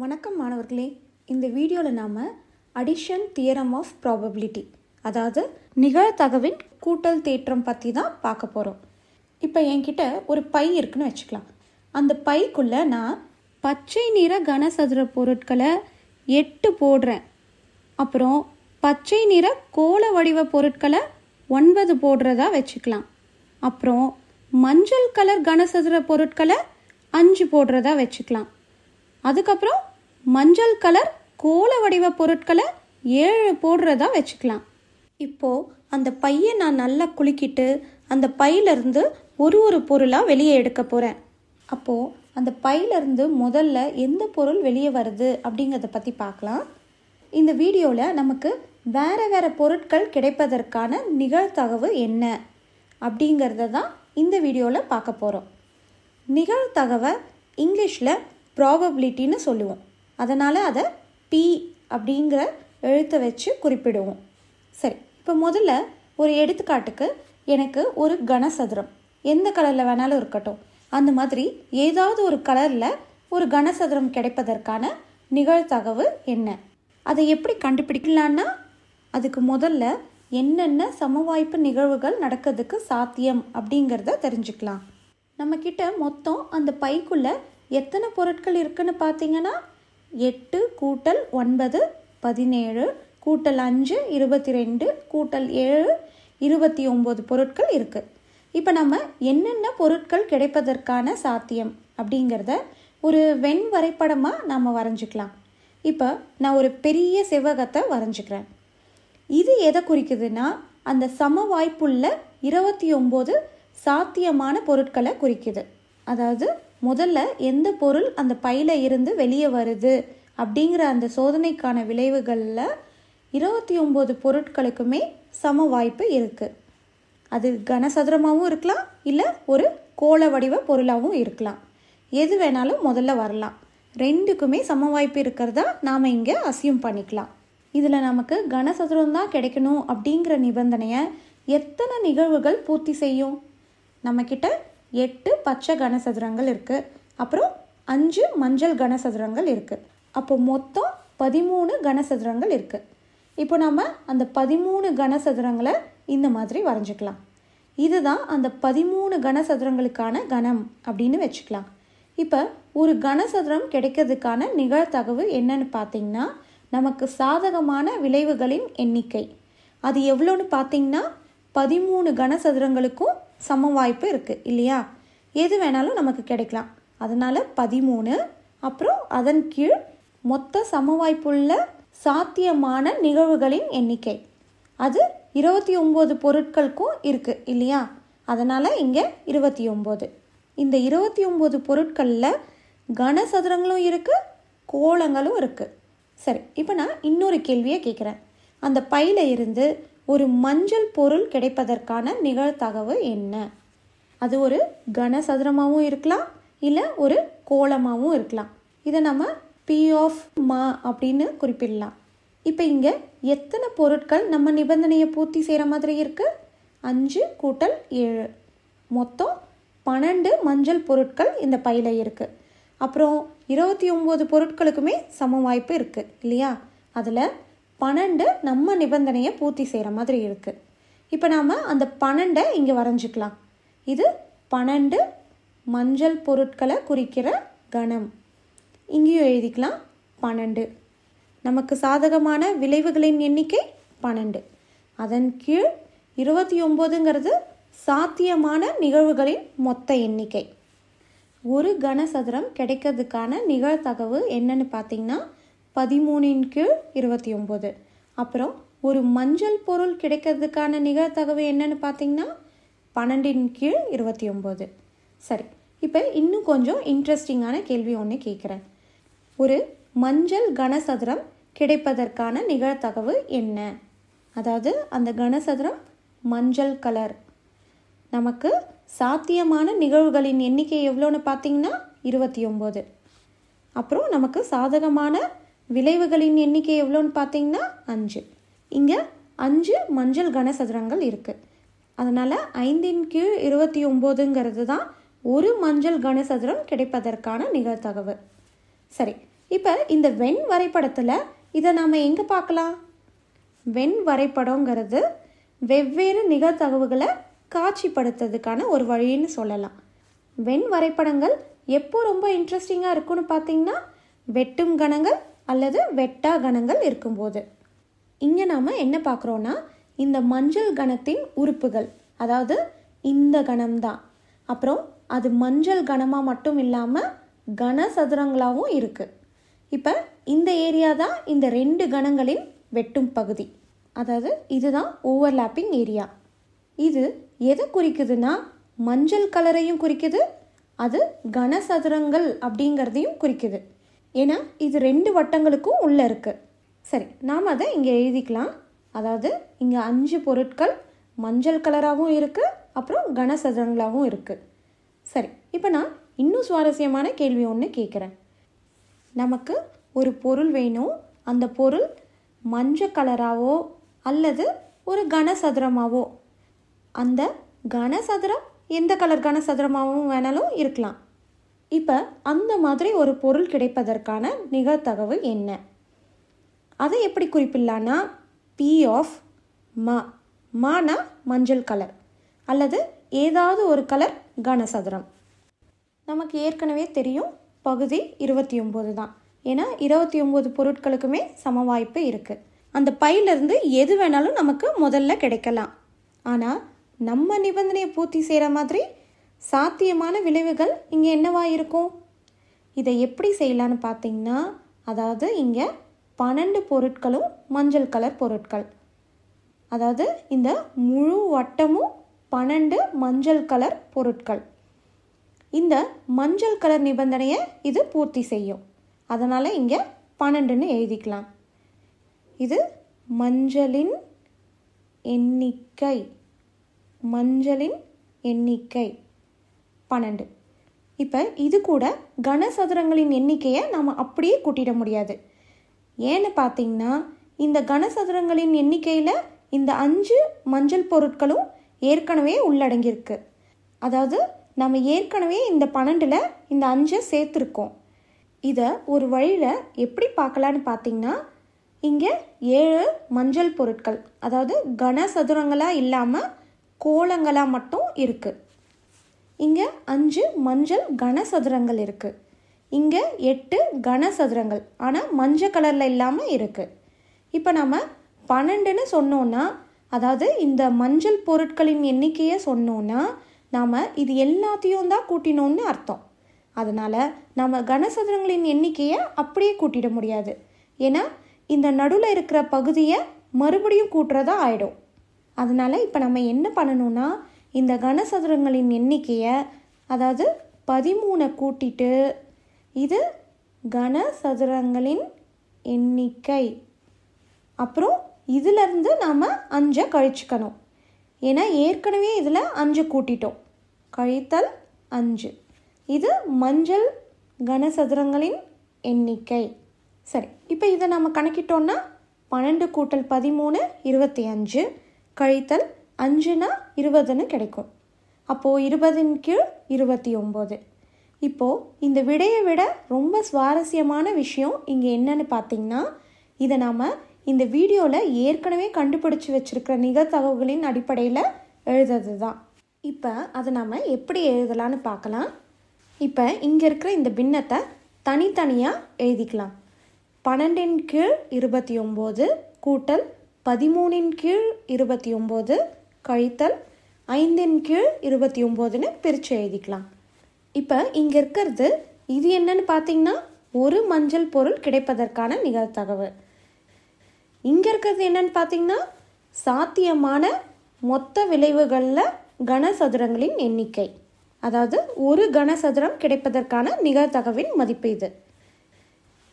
வணக்கம் மாணவர்களே. இந்த வீடியோவில் நாம் அடிஷன் தியரம் ஆஃப் ப்ராபபிலிட்டி அதாவது நிகழ்தகவின் கூட்டல் தேற்றம் பற்றி தான் பார்க்க போகிறோம் இப்போ என்கிட்ட ஒரு பை இருக்குன்னு வச்சுக்கலாம். அந்த பைக்குள்ளே நான் பச்சை நிற கனசதுர பொருட்களை எட்டு போடுறேன். அப்புறம் பச்சை நிற கோள வடிவ பொருட்களை ஒன்பது போடுறதா வச்சுக்கலாம். அப்புறம் மஞ்சள் கலர் கனசதுர பொருட்களை அஞ்சு போடுறதா வச்சுக்கலாம். அதுக்கப்புறம் மஞ்சள் கலர் கோல வடிவ பொருட்களை ஏழு போடுறதா வச்சுக்கலாம். இப்போ அந்த பையை நான் நல்லா குலுக்கிட்டு அந்த பையிலிருந்து ஒரு ஒரு பொருளாக வெளியே எடுக்க போகிறேன் அப்போது அந்த பையிலிருந்து முதல்ல எந்த பொருள் வெளியே வருது அப்படிங்கிறத பற்றி பார்க்கலாம். இந்த வீடியோவில் நமக்கு வேறு வேறு பொருட்கள் கிடைப்பதற்கான நிகழ்தகவு என்ன அப்படிங்கிறத தான் இந்த வீடியோவில் பார்க்க போகிறோம் நிகழ்தகவை இங்கிலீஷில் ப்ராபபிலிட்டின்னு சொல்லுவோம். அதனால் அதை பி அப்படிங்கிற எழுத்தை வச்சு குறிப்பிடுவோம். சரி இப்போ முதல்ல ஒரு எடுத்துக்காட்டுக்கு எனக்கு ஒரு கனசதுரம். எந்த கலரில் வேணாலும் இருக்கட்டும். அந்த மாதிரி ஏதாவது ஒரு கலரில் ஒரு கனசதுரம் கிடைப்பதற்கான நிகழ்தகவு என்ன? அதை எப்படி கண்டுபிடிக்கலான்னா அதுக்கு முதல்ல என்னென்ன சமவாய்ப்பு நிகழ்வுகள் நடக்கிறதுக்கு சாத்தியம் அப்படிங்கிறத தெரிஞ்சுக்கலாம். நம்மக்கிட்ட மொத்தம் அந்த பைக்குள்ளே எத்தனை பொருட்கள் இருக்குன்னு பார்த்தீங்கன்னா எட்டு கூட்டல் ஒன்பது பதினேழு கூட்டல் அஞ்சு இருபத்தி ரெண்டு கூட்டல் ஏழு இருபத்தி ஒம்பது பொருட்கள் இருக்குது இப்போ நம்ம என்னென்ன பொருட்கள் கிடைப்பதற்கான சாத்தியம் அப்படிங்கிறத ஒரு வெண் வரைபடமாக நாம் வரைஞ்சிக்கலாம். இப்போ நான் ஒரு பெரிய செவ்வகத்தை வரைஞ்சிக்கிறேன். இது எதை குறிக்குதுன்னா அந்த சம வாய்ப்புள்ள இருபத்தி ஒம்பது சாத்தியமான பொருட்களை குறிக்குது. அதாவது முதல்ல எந்த பொருள் அந்த பையில இருந்து வெளியே வருது அப்படிங்கிற அந்த சோதனைக்கான விளைவுகளில் இருபத்தி ஒம்பது பொருட்களுக்குமே சம வாய்ப்பு இருக்குது அது கனசதுரமாகவும் இருக்கலாம் இல்லை ஒரு கோள வடிவ பொருளாகவும் இருக்கலாம். எது வேணாலும் முதல்ல வரலாம். ரெண்டுக்குமே சம வாய்ப்பு இருக்கிறதா நாம் இங்கே அசியூம் பண்ணிக்கலாம். இதில் நமக்கு கனசதுரம் தான் கிடைக்கணும் அப்படிங்கிற நிபந்தனையை எத்தனை நிகழ்வுகள் பூர்த்தி செய்யும்? நம்மக்கிட்ட எட்டு பச்சை கனசதுரங்கள் இருக்குது அப்புறம் அஞ்சு மஞ்சள் கனசதுரங்கள் இருக்குது அப்போ மொத்தம் பதிமூணு கனசதுரங்கள் இருக்குது இப்போ நம்ம அந்த பதிமூணு கனசதுரங்களை இந்த மாதிரி வரைஞ்சிக்கலாம். இதுதான் அந்த பதிமூணு கனசதுரங்களுக்கான கணம் அப்படின்னு வச்சுக்கலாம். இப்போ ஒரு கனசதுரம் கிடைக்கிறதுக்கான நிகழ்தகவு என்னன்னு பார்த்தீங்கன்னா நமக்கு சாதகமான விளைவுகளின் எண்ணிக்கை. அது எவ்வளோன்னு பார்த்தீங்கன்னா பதிமூணு கனசதுரங்களுக்கும் சம வாய்ப்பு இருக்குது இல்லையா? எது வேணாலும் நமக்கு கிடைக்கலாம். அதனால் பதிமூணு அப்புறம் அதன் கீழ் மொத்த சம வாய்ப்புள்ள சாத்தியமான நிகழ்வுகளின் எண்ணிக்கை. அது இருபத்தி ஒம்பது பொருட்களுக்கும் இருக்குது இல்லையா? அதனால் இங்கே இருபத்தி ஒம்பது இந்த இருபத்தி ஒம்பது பொருட்களில் கனசதுரங்களும் இருக்குது கோலங்களும் இருக்குது சரி இப்போ நான் இன்னொரு கேள்வியை கேட்குறேன் அந்த பையில இருந்து ஒரு மஞ்சள் பொருள் கிடைப்பதற்கான நிகழ்தகவு என்ன? அது ஒரு கனசதுரமாகவும் இருக்கலாம் இல்லை ஒரு கோலமாகவும் இருக்கலாம். இதை நம்ம பி ஆஃப் மா அப்படின்னு குறிப்பிடலாம். இப்போ இங்கே எத்தனை பொருட்கள் நம்ம நிபந்தனையை பூர்த்தி செய்கிற மாதிரி இருக்குது அஞ்சு கூட்டல் ஏழு. மொத்தம் பன்னெண்டு மஞ்சள் பொருட்கள் இந்த பையில் இருக்குது அப்புறம் இருபத்தி ஒம்பது பொருட்களுக்குமே சம வாய்ப்பு இருக்குது இல்லையா? அதில் பன்னெண்டு நம்ம நிபந்தனையை பூர்த்தி செய்கிற மாதிரி இருக்குது இப்போ நாம் அந்த பன்னெண்டை இங்கே வரைஞ்சிக்கலாம். இது பன்னெண்டு மஞ்சள் பொருட்களை குறிக்கிற கணம். இங்கேயும் எழுதிக்கலாம் பன்னெண்டு. நமக்கு சாதகமான விளைவுகளின் எண்ணிக்கை பன்னெண்டு. அதன் கீழ் இருபத்தி ஒம்போதுங்கிறது சாத்தியமான நிகழ்வுகளின் மொத்த எண்ணிக்கை. ஒரு கனசதுரம் கிடைக்கிறதுக்கான நிகழ்தகவு என்னன்னு பார்த்தீங்கன்னா பதிமூணின் கீழ் இருபத்தி ஒம்பது அப்புறம் ஒரு மஞ்சள் பொருள் கிடைக்கிறதுக்கான நிகழ்தகவு என்னன்னு பார்த்தீங்கன்னா பன்னெண்டின் கீழ் இருபத்தி ஒம்பது சரி இப்போ இன்னும் கொஞ்சம் இன்ட்ரெஸ்டிங்கான கேள்வி ஒன்று கேட்குறேன் ஒரு மஞ்சள் கனசதுரம் கிடைப்பதற்கான நிகழ்தகவு என்ன? அதாவது அந்த கனசதுரம் மஞ்சள் கலர் நமக்கு சாத்தியமான நிகழ்வுகளின் எண்ணிக்கை எவ்வளோன்னு பார்த்தீங்கன்னா இருபத்தி ஒம்பது அப்புறம் நமக்கு சாதகமான விளைவுகளின் எண்ணிக்கை எவ்வளோன்னு பார்த்தீங்கன்னா அஞ்சு. இங்கே அஞ்சு மஞ்சள் கனசதுரங்கள் இருக்குது அதனால் ஐந்தின் கீழ் இருபத்தி ஒம்போதுங்கிறது தான் ஒரு மஞ்சள் கனசதுரம் கிடைப்பதற்கான நிகழ்தகவு. சரி இப்போ இந்த வெண் வரைபடத்தில் இதை நாம் எங்கே பார்க்கலாம்? வெண் வரைபடங்கிறது வெவ்வேறு நிகழ்தகவுகளை காட்சிப்படுத்துறதுக்கான ஒரு வழின்னு சொல்லலாம். வெண் வரைபடங்கள் எப்போ ரொம்ப இன்ட்ரெஸ்டிங்காக இருக்கும்னு பார்த்தீங்கன்னா வெட்டும் கணங்கள் அல்லது வெட்டா கணங்கள் இருக்கும்போது. இங்கே நாம் என்ன பார்க்குறோன்னா இந்த மஞ்சள் கணத்தின் உறுப்புகள் அதாவது இந்த கணம்தான். அப்புறம் அது மஞ்சள் கணமாக மட்டும் இல்லாமல் கனசதுரங்களாகவும் இருக்குது இப்போ இந்த ஏரியா தான் இந்த ரெண்டு கணங்களின் வெட்டும் பகுதி. அதாவது இதுதான் ஓவர்லாப்பிங் ஏரியா இது எதை குறிக்குதுன்னா மஞ்சள் கலரையும் குறிக்குது அது கனசதுரங்கள் அப்படிங்கிறதையும் குறிக்குது. ஏன்னா இது ரெண்டு வட்டங்களுக்கும் உள்ளே இருக்குது சரி நாம் அதை இங்கே எழுதிக்கலாம். அதாவது இங்கே அஞ்சு பொருட்கள் மஞ்சள் கலராகவும் இருக்குது அப்புறம் கனசதுரங்களாகவும் இருக்குது சரி இப்போ நான் இன்னும் சுவாரஸ்யமான கேள்வி ஒன்று கேட்குறேன். நமக்கு ஒரு பொருள் வேணும். அந்த பொருள் மஞ்சள் கலராகவோ அல்லது ஒரு கனசதுரமாகவோ அந்த கனசதுரம் எந்த கலர் கனசதுரமாகவும் வேணாலும் இருக்கலாம். இப்போ அந்த மாதிரி ஒரு பொருள் கிடைப்பதற்கான நிகழ்த்தகவு என்ன? அதை எப்படி குறிப்பிடலான்னா பி ஆஃப் மா மானா மஞ்சள் கலர் அல்லது ஏதாவது ஒரு கலர் கனசதுரம். நமக்கு ஏற்கனவே தெரியும் பகுதி இருபத்தி ஒம்பது தான். ஏன்னா இருபத்தி ஒம்பது பொருட்களுக்குமே சம வாய்ப்பு இருக்குது அந்த பையிலிருந்து எது வேணாலும் நமக்கு முதல்ல கிடைக்கலாம். ஆனால் நம்ம நிபந்தனையை பூர்த்தி செய்கிற மாதிரி சாத்தியமான விளைவுகள் இங்கே என்னவா இருக்கும்? இதை எப்படி செய்யலான்னு பார்த்தீங்கன்னா அதாவது இங்கே பன்னெண்டு பொருட்களும் மஞ்சள் கலர் பொருட்கள். அதாவது இந்த முழு வட்டமும் பன்னெண்டு மஞ்சள் கலர் பொருட்கள். இந்த மஞ்சள் கலர் நிபந்தனையை இது பூர்த்தி செய்யும். அதனால் இங்கே பன்னெண்டுன்னு எழுதிக்கலாம். இது மஞ்சளின் எண்ணிக்கை. மஞ்சளின் எண்ணிக்கை. பன்னெண்டு. இப்போ இது கூட கனசதுரங்களின் எண்ணிக்கையை நாம் அப்படியே கூட்டிட முடியாது. ஏன்னு பார்த்தீங்கன்னா இந்த கனசதுரங்களின் எண்ணிக்கையில் இந்த அஞ்சு மஞ்சள் பொருட்களும் ஏற்கனவே உள்ளடங்கியிருக்கு. அதாவது நம்ம ஏற்கனவே இந்த பன்னெண்டில் இந்த அஞ்சை சேர்த்துருக்கோம். இதை ஒரு வழியில் எப்படி பார்க்கலான்னு பார்த்தீங்கன்னா இங்கே ஏழு மஞ்சள் பொருட்கள் அதாவது கனசதுரங்களாக இல்லாமல் கோலங்களாக மட்டும் இருக்குது இங்கே அஞ்சு மஞ்சள் கனசதுரங்கள் இருக்குது இங்கே எட்டு கனசதுரங்கள். ஆனால் மஞ்சள் கலரில் இல்லாமல் இருக்குது இப்போ நம்ம பன்னெண்டுன்னு சொன்னோன்னா அதாவது இந்த மஞ்சள் பொருட்களின் எண்ணிக்கையை சொன்னோன்னா நாம் இது எல்லாத்தையும் தான் கூட்டினோன்னு அர்த்தம். அதனால் நம்ம கனசதுரங்களின் எண்ணிக்கையை அப்படியே கூட்டிட முடியாது. ஏன்னா இந்த நடுவில் இருக்கிற பகுதியை மறுபடியும் கூட்டுறதா ஆகிடும் அதனால் இப்போ நம்ம என்ன பண்ணணும்னா இந்த கனசதுரங்களின் எண்ணிக்கையை அதாவது பதிமூணை கூட்டிட்டு இது கனசதுரங்களின் எண்ணிக்கை. அப்புறம் இதிலிருந்து நாம் அஞ்சை கழிச்சுக்கணும். ஏன்னா ஏற்கனவே இதில் அஞ்சு கூட்டிட்டோம். கழித்தல் அஞ்சு. இது மஞ்சள் கனசதுரங்களின் எண்ணிக்கை. சரி இப்போ இதை நம்ம கணக்கிட்டோன்னா பன்னெண்டு கூட்டல் பதிமூணு இருபத்தி அஞ்சு. கழித்தல் அஞ்சுனா இருபதுன்னு கிடைக்கும். அப்போது இருபதின் கீழ் இருபத்தி ஒம்பது. இப்போது இந்த விடையை விட ரொம்ப சுவாரஸ்யமான விஷயம் இங்கே என்னன்னு பார்த்தீங்கன்னா இதை நாம் இந்த வீடியோவில் ஏற்கனவே கண்டுபிடிச்சி வச்சுருக்கிற நிகழ்தகவுகளின் அடிப்படையில் எழுதுறது தான் இப்போ அதை நாம் எப்படி எழுதலான்னு பார்க்கலாம். இப்போ இங்கே இருக்கிற இந்த பின்னத்தை தனித்தனியாக எழுதிக்கலாம். பன்னெண்டின் கீழ் இருபத்தி ஒம்பது கூட்டல் பதிமூணின் கீழ் இருபத்தி ஒம்பது கழித்தல் ஐந்தின் கீழ் இருபத்தி ஒம்போதுன்னு பிரித்து எழுதிக்கலாம். இப்போ இங்கே இருக்கிறது இது என்னன்னு பார்த்தீங்கன்னா ஒரு மஞ்சள் பொருள் கிடைப்பதற்கான நிகழ்த்தகவு இங்கே இருக்கிறது என்னன்னு பார்த்தீங்கன்னா சாத்தியமான மொத்த விளைவுகளில் கனசதுரங்களின் எண்ணிக்கை. அதாவது ஒரு கனசதுரம் கிடைப்பதற்கான நிகழ்தகவின் மதிப்பு இது.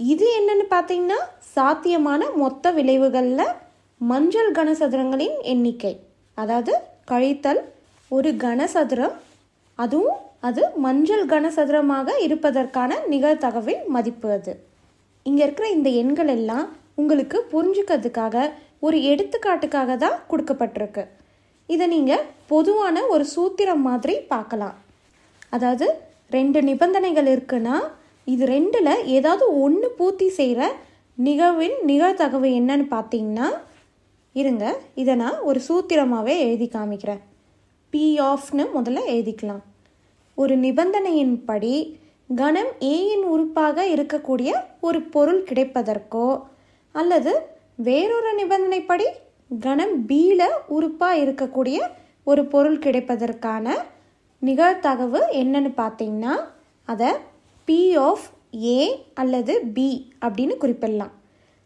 இது என்னன்னு பார்த்தீங்கன்னா சாத்தியமான மொத்த விளைவுகளில் மஞ்சள் கனசதுரங்களின் எண்ணிக்கை. அதாவது கழித்தல் ஒரு கனசதுரம் அதுவும் அது மஞ்சள் கனசதுரமாக இருப்பதற்கான நிகழ்தகவின் மதிப்பு அது. இங்கே இருக்கிற இந்த எண்கள் எல்லாம் உங்களுக்கு புரிஞ்சுக்கிறதுக்காக ஒரு எடுத்துக்காட்டுக்காக தான் கொடுக்கப்பட்டிருக்கு. இதை நீங்கள் பொதுவான ஒரு சூத்திரம் மாதிரி பார்க்கலாம். அதாவது ரெண்டு நிபந்தனைகள் இருக்குன்னா இது ரெண்டில் ஏதாவது ஒன்று பூர்த்தி செய்கிற நிகழ்வின் நிகழ்தகவு என்னன்னு பார்த்தீங்கன்னா இருங்க இதை நான் ஒரு சூத்திரமாகவே எழுதி காமிக்கிறேன். பி ஆஃப்னு முதல்ல எழுதிக்கலாம். ஒரு நிபந்தனையின்படி கணம் ஏயின் உறுப்பாக இருக்கக்கூடிய ஒரு பொருள் கிடைப்பதற்கோ அல்லது வேறொரு நிபந்தனைப்படி கணம் பியில் உறுப்பாக இருக்கக்கூடிய ஒரு பொருள் கிடைப்பதற்கான நிகழ்தகவு என்னன்னு பார்த்தீங்கன்னா அதை பி ஆஃப் ஏ அல்லது பி அப்படின்னு குறிப்பிடலாம்.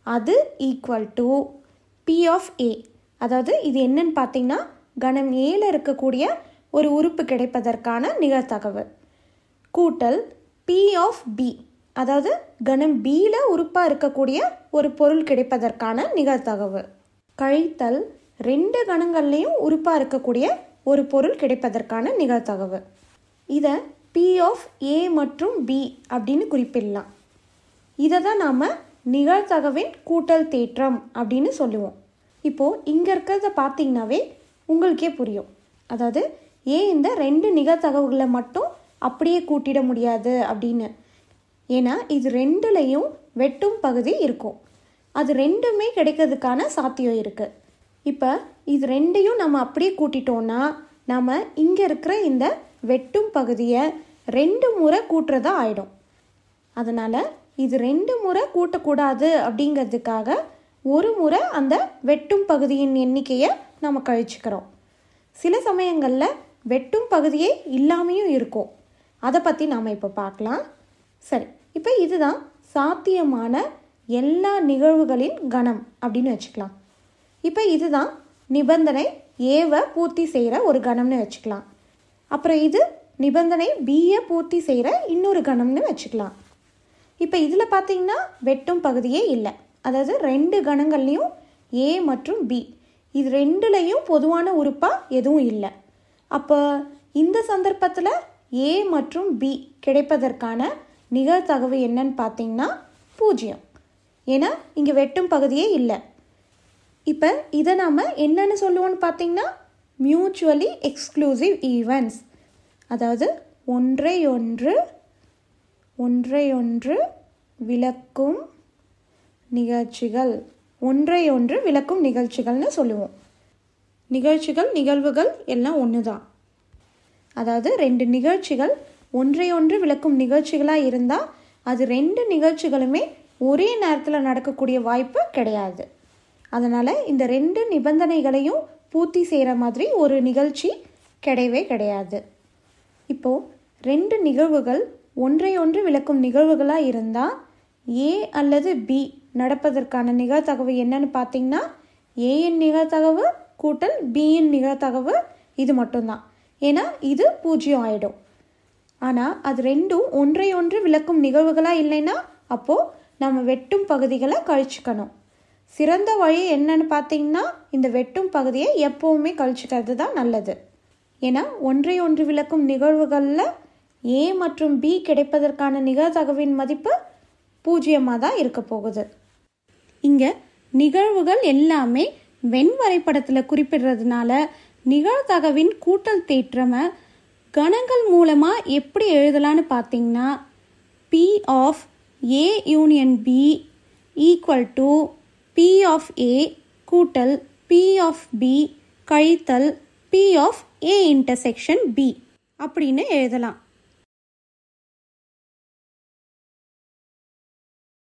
அது equal to B of A அதாவது இது என்னன்னு பார்த்தீங்கன்னா கணம் ஏல இருக்கக்கூடிய ஒரு உறுப்பு கிடைப்பதற்கான நிகழ்தகவு. கூட்டல் பி ஆஃப் பி அதாவது கணம் பியில் உறுப்பாக இருக்கக்கூடிய ஒரு பொருள் கிடைப்பதற்கான நிகழ்தகவு. கழித்தல் ரெண்டு கணங்கள்லேயும் உறுப்பாக இருக்கக்கூடிய ஒரு பொருள் கிடைப்பதற்கான நிகழ்தகவு. இதை பி ஆஃப் ஏ மற்றும் பி அப்படின்னு குறிப்பிடலாம். இதை தான் நாம் நிகழ்தகவின் கூட்டல் தேற்றம் அப்படின்னு சொல்லுவோம். இப்போது இங்கே இருக்கிறத பார்த்தீங்கனாவே உங்களுக்கே புரியும். அதாவது ஏன் இந்த ரெண்டு நிகழ்த்தகவுகளை மட்டும் அப்படியே கூட்டிட முடியாது அப்படின்னு? ஏன்னா இது ரெண்டுலேயும் வெட்டும் பகுதி இருக்கும். அது ரெண்டுமே கிடைக்கிறதுக்கான சாத்தியம் இருக்குது இப்போ இது ரெண்டையும் நம்ம அப்படியே கூட்டிட்டோன்னா நம்ம இங்கே இருக்கிற இந்த வெட்டும் பகுதியை ரெண்டு முறை கூட்டுறதா ஆயிடும். அதனால் இது ரெண்டு முறை கூட்டக்கூடாது அப்படிங்கிறதுக்காக ஒரு முறை அந்த வெட்டும் பகுதியின் எண்ணிக்கையை நம்ம கழிச்சுக்கிறோம். சில சமயங்களில் வெட்டும் பகுதியே இல்லாமையும் இருக்கும். அதை பற்றி நாம் இப்போ பார்க்கலாம் சரி இப்போ இதுதான் சாத்தியமான எல்லா நிகழ்வுகளின் கணம் அப்படின்னு வச்சுக்கலாம். இப்போ இதுதான் நிபந்தனை ஏவை பூர்த்தி செய்கிற ஒரு கணம்னு வச்சுக்கலாம். அப்புறம் இது நிபந்தனை பியை பூர்த்தி செய்கிற இன்னொரு கணம்னு வச்சுக்கலாம். இப்போ இதில் பார்த்தீங்கன்னா வெட்டும் பகுதியே இல்லை. அதாவது ரெண்டு கணங்கள்லேயும் ஏ மற்றும் பி இது ரெண்டுலேயும் பொதுவான உறுப்பாக எதுவும் இல்லை. அப்போ இந்த சந்தர்ப்பத்தில் ஏ மற்றும் பி கிடைப்பதற்கான நிகழ்தகவு என்னன்னு பார்த்தீங்கன்னா பூஜ்ஜியம். ஏன்னா இங்கே வெட்டும் பகுதியே இல்லை. இப்போ இதை நாம் என்னன்னு சொல்லுவோம்னு பார்த்தீங்கன்னா மியூச்சுவலி எக்ஸ்க்ளூசிவ் ஈவெண்ட்ஸ் அதாவது ஒன்றை ஒன்று ஒன்றை ஒன்று விளக்கும் நிகழ்ச்சிகள். ஒன்றை ஒன்று விளக்கும் நிகழ்ச்சிகள்னு சொல்லுவோம். நிகழ்ச்சிகள் நிகழ்வுகள் எல்லாம் ஒன்று தான் அதாவது ரெண்டு நிகழ்ச்சிகள் ஒன்றை ஒன்று விளக்கும் நிகழ்ச்சிகளாக இருந்தால் அது ரெண்டு நிகழ்ச்சிகளுமே ஒரே நேரத்தில் நடக்கக்கூடிய வாய்ப்பு கிடையாது. அதனால் இந்த ரெண்டு நிபந்தனைகளையும் பூர்த்தி செய்கிற மாதிரி ஒரு நிகழ்ச்சி கிடையவே கிடையாது. இப்போது ரெண்டு நிகழ்வுகள் ஒன்றை ஒன்று விளக்கும் நிகழ்வுகளாக இருந்தால் ஏ அல்லது பி நடப்பதற்கான நிகழ்தகவு என்னன்னு பார்த்தீங்கன்னா ஏயின் நிகழ்தகவு கூட்டல் பியின் நிகழ்தகவு இது மட்டும்தான். ஏன்னா இது பூஜ்ஜியம் ஆகிடும் ஆனால் அது ரெண்டும் ஒன்றை ஒன்று விளக்கும் நிகழ்வுகளாக இல்லைன்னா அப்போது நம்ம வெட்டும் பகுதிகளை கழிச்சுக்கணும். சிறந்த வழி என்னன்னு பார்த்தீங்கன்னா இந்த வெட்டும் பகுதியை எப்போவுமே கழிச்சுக்கிறது தான் நல்லது. ஏன்னா ஒன்றை ஒன்று விளக்கும் நிகழ்வுகளில் ஏ மற்றும் பி கிடைப்பதற்கான நிகழ்தகவின் மதிப்பு பூஜ்ஜியமாக தான் இருக்க போகுது. இங்கே நிகழ்வுகள் எல்லாமே வெண் வரைபடத்தில் குறிப்பிடுறதுனால நிகழ்தகவின் கூட்டல் தேற்றமை கணங்கள் மூலமாக எப்படி எழுதலான்னு பார்த்தீங்கன்னா B of A union B equal to B of A கூட்டல் பி ஆஃப் பி கழித்தல் B of A intersection B அப்படின்னு எழுதலாம்.